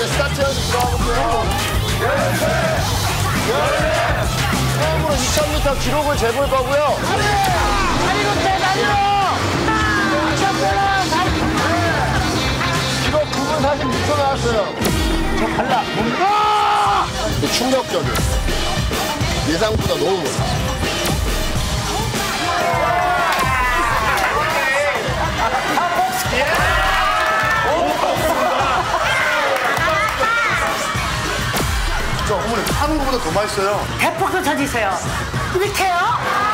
이제 스타트에서 들어가볼게요. 처음으로 2,000m 기록을 재볼 거고요. 다리로 돼, 다리로! 기록 9분 46초 나왔어요. 저 갈라. 아! 충격적이에요. 예상보다 너무 못했어요. 저 어머니 파는 것보다 더 맛있어요. 대폭도 터지세요. 이렇게요?